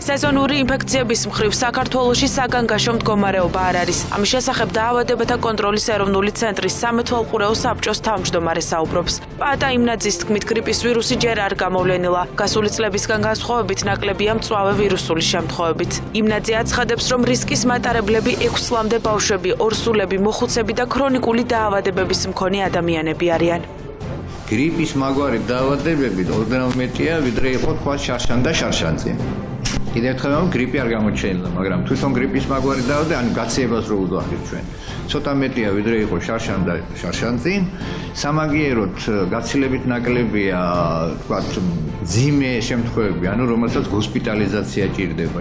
სეზონური ინფექციების მხრივ საქართველოში საგანგაშო მდგომარეობა არ არის. ამის შესახებ დაავადებათა კონტროლის ეროვნული ცენტრის სამეთვალყურეო საბჭოს თავმჯდომარე საუბრობს. პატა იმნაძის თქმით, გრიპის ვირუსი ჯერ არ გამოვლენილა. გასული წლებისგან განსხვავებით ნაკლებია მწვავე ვირუსული შემთხვევებით. იმნაძე აცხადებს, რომ რისკის მატარებლები 6 წლამდე ბავშვები, ორსულები, მოხუცები და ქრონიკული დაავადებების მქონე ადამიანები არიან. გრიპის მაგვარი დაავადებები ორდენად მეტია, ვიდრე იყო თქვა შარშან და შარშანწი. კიდევ ერთხელ რომ გრიპი არ გამოჩენილა, მაგრამ თვითონ გრიპის მაგვარი დაავადე, ანუ გაციებას რო ვუძახით ჩვენ. ცოტა მეტია, ვიდრე იყო შარშან და შარშანწი. სამაგიეროდ გაცილებით ნაკლებია, თქვა ძიმე შემთხვევები, ანუ რომელსაც ჰოსპიტალიზაცია ჭირდება.